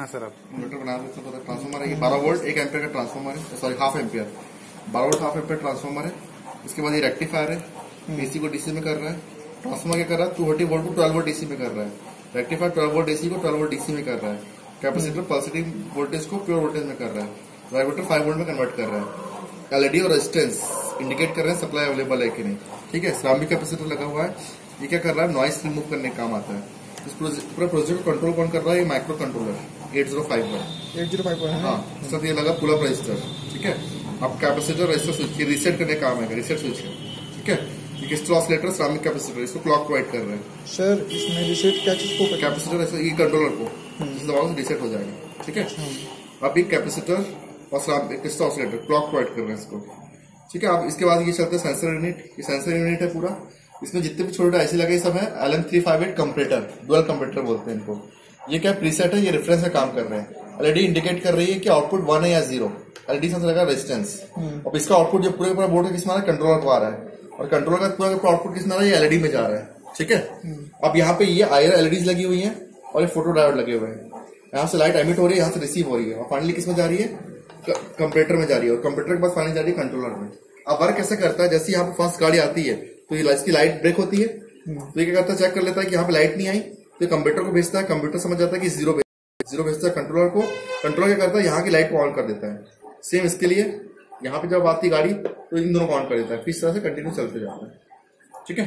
हाँ सर आप इन्वर्टर बना देते हैं ट्रांसफॉर्मर है बारह वोल्ट एक एम्पियर का ट्रांसफॉर्मर है सॉरी हाफ़ एम्पियर बारह वोल्ट हाफ़ एम्पियर ट्रांसफॉर्मर है इसके बाद ये रेक्टिफायर है एसी को डीसी में कर रहा है। ट्रांसफॉर्मर क्या कर रहा है? टू थर्टी वोल्ट को ट्वेल्व वोल्ट डीसी में कर रहा है। रेक्टिफायर ट्वेल्व वोल्ट एसी को ट्वेल्व वोल्ट डीसी में कर रहा है। कैपेसिटर पॉजिटिव वोल्टेज को प्योर वोल्टेज में कर रहा है। वाइब्रेटर फाइव वोल्ट में कन्वर्ट कर रहा है। एलईडी और रेजिस्टेंस इंडिकेट कर रहे हैं सप्लाई अवेलेबल है कि नहीं। ठीक है श्रामिक कैपेसिटर लगा हुआ है। ये क्या कर रहा है? नॉइस रिमूव करने का काम आता है। इस पूरे प्रोजेक्ट को कंट्रोल कौन कर रहा है? ये microcontroller eight zero five one. Eight zero five हाँ। इसका तो ये लगा पुल अप रजिस्टर ठीक है? अब कैपेसिटर रजिस्टर स्विच की रीसेट करने का काम है रीसेट स्विच है ठीक है? ये क्रिस्टल ऑसिलेटर कैपेसिटर इसको क्लॉक प्रोवाइड कर रहे हैं। सर इसमें रिसेट क्या चीज़ को कैपेसिटर ऐसा ये कंट्रोलर को जिस दबाव से रीसेट हो जाएगा ठीक है? अब ये कैपेसिटर और क्रिस्टल ऑसिलेटर क्लॉक प्रोवाइड कर रहे हैं इसको ठीक है? अब इसके बाद ये चलता है सेंसर यूनिट ये सेंसर यूनिट है पूरा। इसमें जितने भी छोटे ऐसे लगे सब है L M three five eight comparator dual comparator बोलते हैं इनको। ये क्या प्रीसेट है? ये रेफरेंस में काम कर रहे हैं। एलईडी इंडिकेट कर रही है कि आउटपुट वन है या ज़ीरो एलईडी साथ लगा रेजिस्टेंस अब इसका आउटपुट जो पूरे पूरा बोर्ड का है कंट्रोलर को आ रहा है। और कंट्रोलर का पूरा आउटपुट किसमें आ रहा है ये एलईडी में जा रहा है। ठीक है? अब यहाँ पे ये आयर एलईडी लगी हुई है और ये फ़ोटो डायोड लगे हुए हैं। यहाँ से लाइट एमिट हो रही है यहाँ से रिसीव हो रही है। और फाइनली किसमें जा रही है? कंप्यूटर में जा रही है। और कंप्यूटर के बाद फाइनली जा रही है कंट्रोलर में। अब वर्क कैसे करता है? जैसे यहाँ पे फ़र्स्ट गाड़ी आती है तो ये इसकी लाइट ब्रेक होती है। तो ये क्या करता है? चेक कर लेता है कि यहाँ पे लाइट नहीं आई। तो कंप्यूटर को भेजता है कंप्यूटर समझ जाता है कि ज़ीरो ज़ीरो भेजता है कंट्रोलर को। कंट्रोल क्या करता है? यहाँ की लाइट को ऑन कर देता है। सेम इसके लिए, यहाँ पे जब आती गाड़ी तो इन दोनों को ऑन कर देता है। फिर इस तरह से कंटिन्यू चलते जाता है। ठीक है?